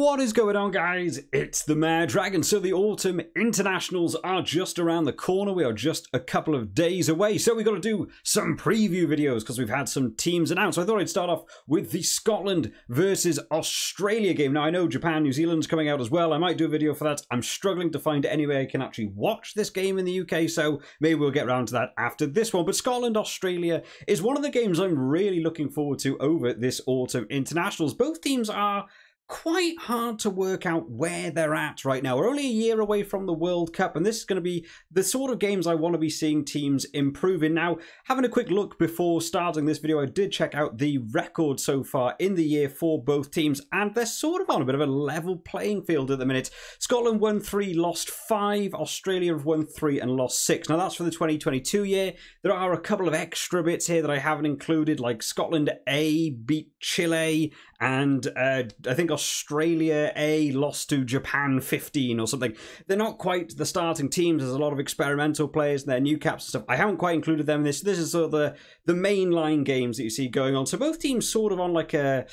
What is going on, guys? It's the Mad Dragon. So, the autumn internationals are just around the corner. We are just a couple of days away. So, we've got to do some preview videos because we've had some teams announced. So, I thought I'd start off with the Scotland versus Australia game. Now, I know Japan, New Zealand's coming out as well. I might do a video for that. I'm struggling to find any way I can actually watch this game in the UK. So, maybe we'll get around to that after this one. But Scotland, Australia is one of the games I'm really looking forward to over this autumn internationals. Both teams are quite hard to work out where they're at right now. We're only a year away from the World Cup, and this is going to be the sort of games I want to be seeing teams improving. Now, having a quick look before starting this video, I did check out the record so far in the year for both teams, and they're sort of on a bit of a level playing field at the minute. Scotland won three, lost five. Australia have won three and lost six. Now, that's for the 2022 year. There are a couple of extra bits here that I haven't included, like Scotland A beat Chile, and uh, I think Australia A lost to Japan 15 or something. They're not quite the starting teams. There's a lot of experimental players and their new caps and stuff. I haven't quite included them in this. This is sort of the, the mainline games that you see going on. So both teams sort of on like a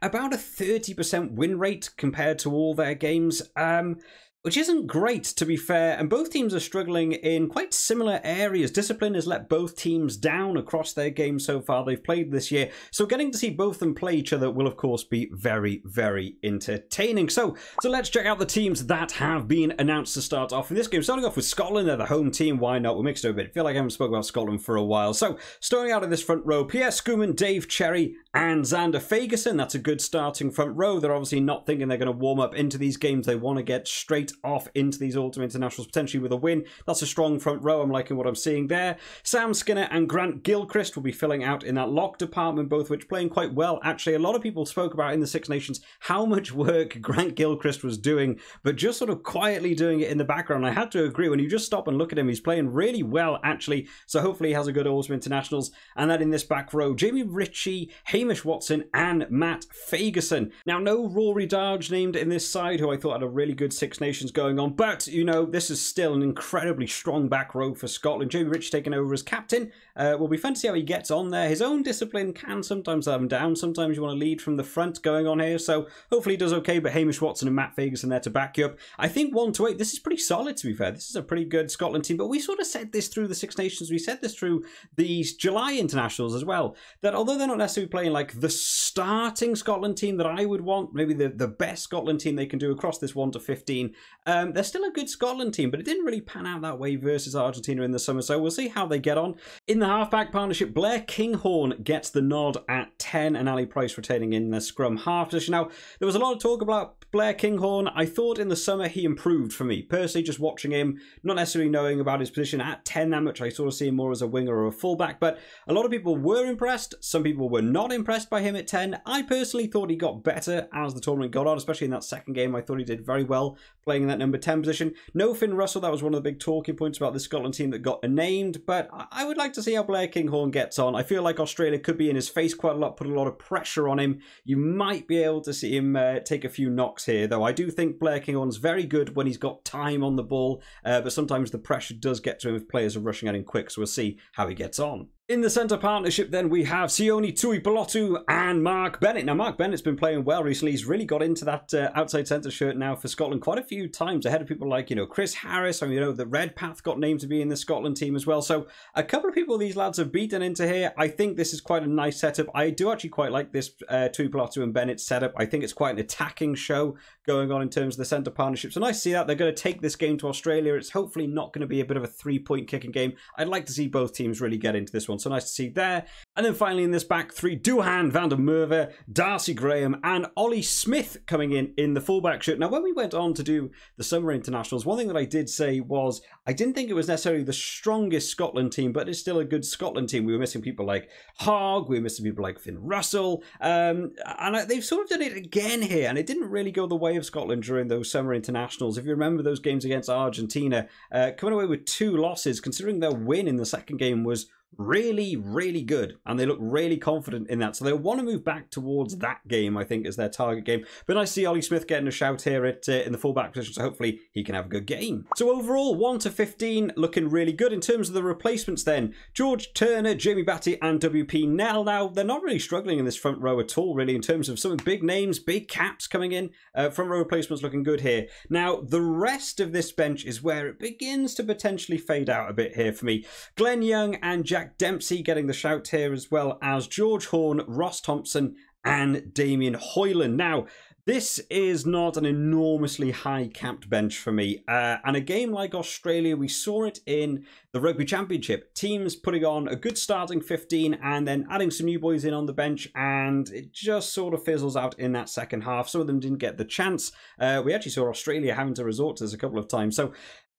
about a 30% win rate compared to all their games. Um, which isn't great to be fair, and both teams are struggling in quite similar areas. Discipline has let both teams down across their games so far they've played this year, so getting to see both them play each other will of course be very, very entertaining. So, so let's check out the teams that have been announced to start off in this game. Starting off with Scotland, they're the home team, why not? We'll mix it up a bit. I feel like I haven't spoken about Scotland for a while. So, starting out of this front row, Pierre Schoeman, Dave Cherry, and Zander Fagerson. That's a good starting front row. They're obviously not thinking they're going to warm up into these games. They want to get straight off into these autumn internationals potentially with a win. That's a strong front row. I'm liking what I'm seeing there. Sam Skinner and Grant Gilchrist will be filling out in that lock department, both which playing quite well. Actually, a lot of people spoke about in the Six Nations how much work Grant Gilchrist was doing, but just sort of quietly doing it in the background. I had to agree when you just stop and look at him, he's playing really well actually. So hopefully he has a good autumn internationals. And then in this back row, Jamie Ritchie, Hamish Watson, and Matt Fagerson. Now, no Rory Darge named in this side, who I thought had a really good Six Nations going on. But, you know, this is still an incredibly strong back row for Scotland. Jamie Ritchie taking over as captain. Uh, will be fun to see how he gets on there. His own discipline can sometimes let him down. Sometimes you want to lead from the front going on here. So hopefully he does okay. But Hamish Watson and Matt Fagerson there to back you up. I think 1 to 8, this is pretty solid to be fair. This is a pretty good Scotland team. But we sort of said this through the Six Nations. We said this through these July internationals as well. That although they're not necessarily playing like the starting Scotland team that I would want, maybe the, the best Scotland team they can do across this 1 to 15, um, they're still a good Scotland team. But it didn't really pan out that way versus Argentina in the summer. So we'll see how they get on. In the halfback partnership, Blair Kinghorn gets the nod at 10 and Ali Price retaining in the scrum half position. Now, there was a lot of talk about Blair Kinghorn. I thought in the summer he improved for me. Personally, just watching him, not necessarily knowing about his position at 10 that much, I sort of see him more as a winger or a fullback. But a lot of people were impressed. Some people were not impressed by him at 10. I personally thought he got better as the tournament got on, especially in that second game. I thought he did very well playing in that number 10 position. No Finn Russell, that was one of the big talking points about the Scotland team that got named. But I would like to see how Blair Kinghorn gets on. I feel like Australia could be in his face quite a lot, put a lot of pressure on him. You might be able to see him uh, take a few knocks here, though. I do think Blair Kinghorn's very good when he's got time on the ball, uh, but sometimes the pressure does get to him if players are rushing at him quick, so we'll see how he gets on. In the centre partnership, then we have Sione Tuipulotu and Mark Bennett. Now, Mark Bennett's been playing well recently. He's really got into that uh, outside centre shirt now for Scotland quite a few times ahead of people like, you know, Chris Harris. I mean, you know, the Redpath got named to be in the Scotland team as well. So, a couple of people these lads have beaten into here. I think this is quite a nice setup. I do actually quite like this uh, and Bennett setup. I think it's quite an attacking show going on in terms of the centre partnership. So, nice to see that. They're going to take this game to Australia. It's hopefully not going to be a bit of a three point kicking game. I'd like to see both teams really get into this one one. So nice to see there. And then finally in this back three, Duhan van der Merwe, Darcy Graham, and Ollie Smith coming in in the fullback shirt. Now, when we went on to do the summer internationals, one thing that I did say was I didn't think it was necessarily the strongest Scotland team, but it's still a good Scotland team. We were missing people like Hogg, we were missing people like Finn Russell, um, and they've sort of done it again here. And it didn't really go the way of Scotland during those summer internationals. If you remember those games against Argentina, uh, coming away with two losses, considering their win in the second game was really, really good, and they look really confident in that. So they'll want to move back towards that game, I think, as their target game. But I see Ollie Smith getting a shout here at uh, in the fullback position, so hopefully he can have a good game. So overall, 1 to 15, looking really good. In terms of the replacements then, George Turner, Jamie Bhatti, and WP Nel. Now, they're not really struggling in this front row at all, really, in terms of some big names, big caps coming in. Uh, front row replacements looking good here. Now, the rest of this bench is where it begins to potentially fade out a bit here for me. Glen Young and Jack Jack Dempsey getting the shout here, as well as George Horn, Ross Thompson, and Damien Hoyland. Now, this is not an enormously high capped bench for me. Uh, and a game like Australia, we saw it in the Rugby Championship. Teams putting on a good starting 15 and then adding some new boys in on the bench, and it just sort of fizzles out in that second half. Some of them didn't get the chance. Uh, we actually saw Australia having to resort to this a couple of times. So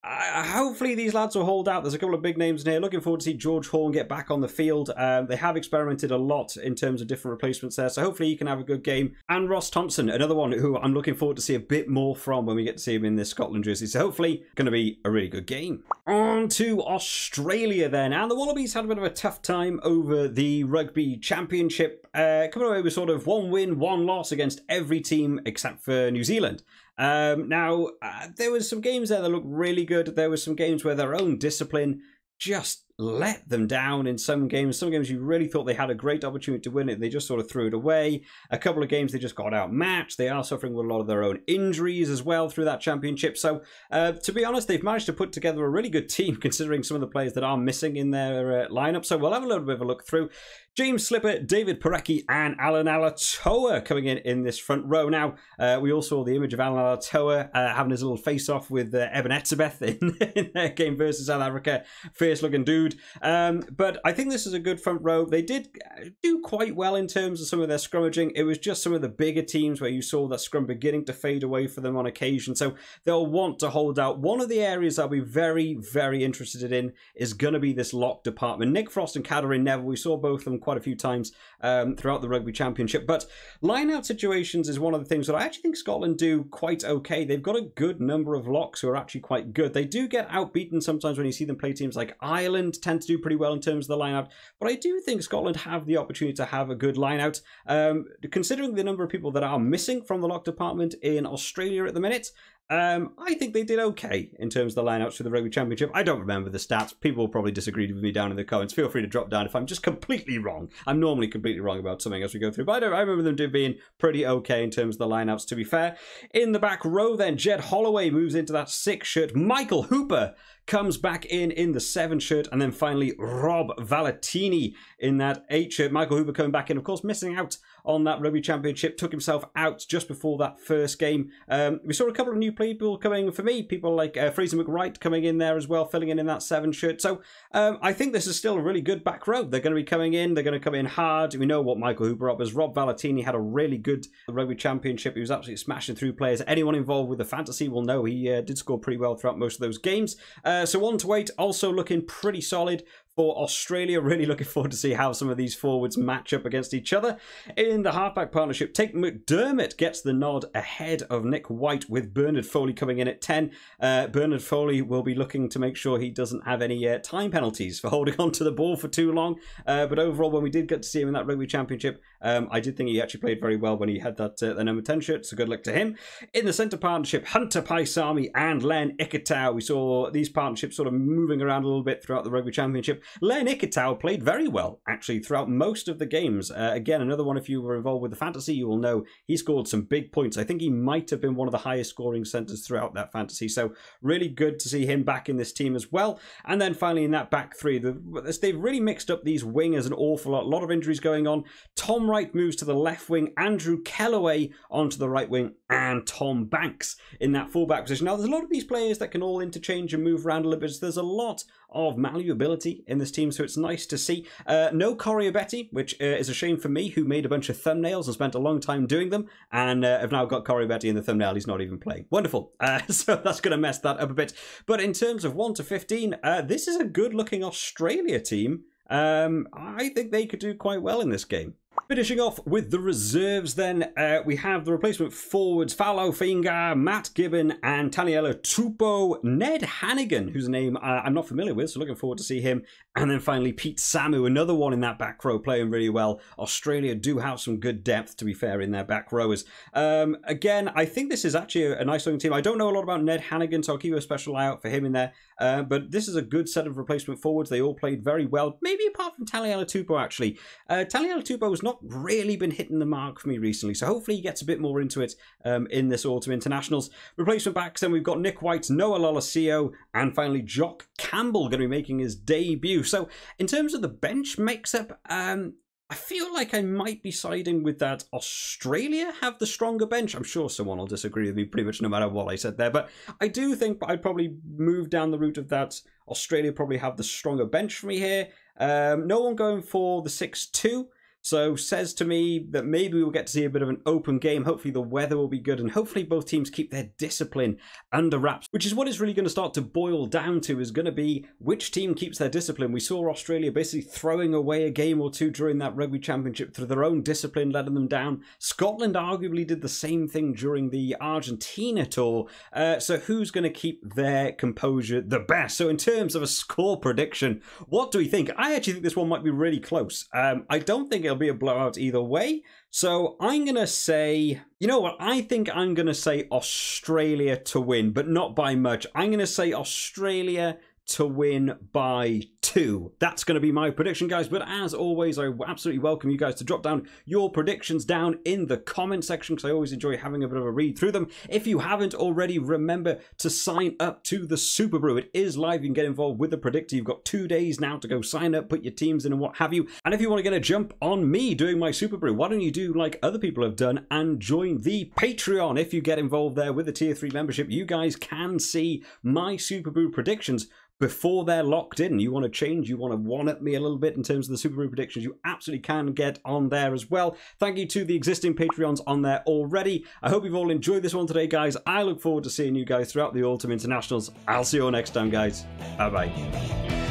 hopefully these lads will hold out. There's a couple of big names in here. Looking forward to see George Horn get back on the field. Um, they have experimented a lot in terms of different replacements there, so hopefully he can have a good game. And Ross Thompson, another one who I'm looking forward to see a bit more from when we get to see him in this Scotland jersey. So hopefully going to be a really good game. On to Australia then, and the Wallabies had a bit of a tough time over the Rugby Championship, uh, coming away with sort of one win, one loss against every team except for New Zealand. Um, now, uh, there was some games there that looked really good. There were some games where their own discipline just let them down in some games. Some games you really thought they had a great opportunity to win it, they just sort of threw it away. A couple of games they just got outmatched. They are suffering with a lot of their own injuries as well through that championship. So, uh, to be honest, they've managed to put together a really good team considering some of the players that are missing in their uh, lineup. So, we'll have a little bit of a look through. James Slipper, David Porecki, and Allan Alaalatoa coming in in this front row. Now, uh, we all saw the image of Allan Alaalatoa uh, having his little face off with uh, Eben Etzebeth in, in their game versus South Africa. Fierce looking dude. Um, but I think this is a good front row. They did uh, do quite well in terms of some of their scrummaging. It was just some of the bigger teams where you saw that scrum beginning to fade away for them on occasion. So they'll want to hold out. One of the areas I'll be very, very interested in is going to be this lock department. Nick Frost and Cadeyrn Neville, we saw both of them quite a few times um, throughout the Rugby Championship. But line out situations is one of the things that I actually think Scotland do quite okay. They've got a good number of locks who are actually quite good. They do get outbeaten sometimes when you see them play teams like Ireland, tend to do pretty well in terms of the line out. But I do think Scotland have the opportunity to have a good line out. Um, considering the number of people that are missing from the lock department in Australia at the minute, um, I think they did okay in terms of the lineouts for the Rugby Championship. I don't remember the stats. People will probably disagree with me down in the comments. Feel free to drop down if I'm just completely wrong. I'm normally completely wrong about something as we go through, but I, I remember them being pretty okay in terms of the lineouts, to be fair. In the back row, then, Jed Holloway moves into that six shirt. Michael Hooper comes back in in the seven shirt, and then finally Rob Valetini in that eight shirt. Michael Hooper coming back in, of course, missing out on that rugby championship, took himself out just before that first game. Um, we saw a couple of new people coming for me, people like uh, Fraser McReight coming in there as well, filling in in that seven shirt. So um, I think this is still a really good back row. They're going to be coming in, they're going to come in hard. We know what Michael Hooper offers. Rob Valetini had a really good rugby championship. He was absolutely smashing through players. Anyone involved with the fantasy will know he uh, did score pretty well throughout most of those games. Uh, Uh, so on to 8 also looking pretty solid for Australia. Really looking forward to see how some of these forwards match up against each other. In the halfback partnership, Tate McDermott gets the nod ahead of Nick White with Bernard Foley coming in at 10. Uh, Bernard Foley will be looking to make sure he doesn't have any uh, time penalties for holding on to the ball for too long. Uh, but overall, when we did get to see him in that rugby championship, um, I did think he actually played very well when he had that uh, the number 10 shirt, so good luck to him. In the centre partnership, Hunter Paisami and Len Ikitau. We saw these partnerships sort of moving around a little bit throughout the rugby championship. Len Ikitau played very well, actually, throughout most of the games. Uh, again, another one, if you were involved with the fantasy, you will know he scored some big points. I think he might have been one of the highest scoring centres throughout that fantasy. So, really good to see him back in this team as well. And then finally, in that back three, the, they've really mixed up these wingers an awful lot. A lot of injuries going on. Tom Wright moves to the left wing, Andrew Kellaway onto the right wing, and Tom Banks in that fullback position. Now, there's a lot of these players that can all interchange and move around a little bit. So there's a lot of malleability in this team, so it's nice to see. Uh, no Koroibete, which uh, is a shame for me, who made a bunch of thumbnails and spent a long time doing them, and uh, have now got Koroibete in the thumbnail. He's not even playing. Wonderful. Uh, so that's going to mess that up a bit. But in terms of 1 to 15, uh, this is a good looking Australia team. Um, I think they could do quite well in this game. Finishing off with the reserves then, uh, we have the replacement forwards Paulo Fainga'a, Matt Gibbon and Taniela Tupou, Ned Hannigan, whose name uh, I'm not familiar with, so looking forward to see him. And then finally Pete Samu, another one in that back row playing really well. Australia do have some good depth, to be fair, in their back rowers. Um, again, I think this is actually a, a nice looking team. I don't know a lot about Ned Hannigan, so I'll keep a special eye out for him in there. Uh, but this is a good set of replacement forwards. They all played very well, maybe apart from Taniela Tupou, actually. Uh, Taniela Tupou was not really been hitting the mark for me recently, so hopefully he gets a bit more into it um, in this autumn internationals. Replacement backs, then we've got Nick White, Noah Lolesio, and finally Jock Campbell going to be making his debut. So in terms of the bench mix-up, um, I feel like I might be siding with that Australia have the stronger bench. I'm sure someone will disagree with me pretty much no matter what I said there, but I do think I'd probably move down the route of that. Australia probably have the stronger bench for me here. Um, no one going for the 6 2. So says to me that maybe we'll get to see a bit of an open game. Hopefully the weather will be good and hopefully both teams keep their discipline under wraps, which is what it's really going to start to boil down to is going to be which team keeps their discipline. We saw Australia basically throwing away a game or two during that rugby championship through their own discipline, letting them down. Scotland arguably did the same thing during the Argentina tour. Uh, so who's going to keep their composure the best? So in terms of a score prediction, what do we think? I actually think this one might be really close. Um, I don't think it'll be a blowout either way. So I'm going to say, you know what? I think I'm going to say Australia to win, but not by much. I'm going to say Australia to win by two. That's going to be my prediction, guys. But as always, I absolutely welcome you guys to drop down your predictions down in the comment section because I always enjoy having a bit of a read through them. If you haven't already, remember to sign up to the Superbru. It is live. You can get involved with the predictor. You've got two days now to go sign up, put your teams in, and what have you. And if you want to get a jump on me doing my Superbru, why don't you do like other people have done and join the Patreon? If you get involved there with the Tier 3 membership, you guys can see my Superbru predictions before they're locked in. You want to change, you want to one up me a little bit in terms of the Superbru predictions, you absolutely can get on there as well. Thank you to the existing Patreons on there already. I hope you've all enjoyed this one today, guys. I look forward to seeing you guys throughout the Autumn Internationals. I'll see you all next time, guys. Bye bye.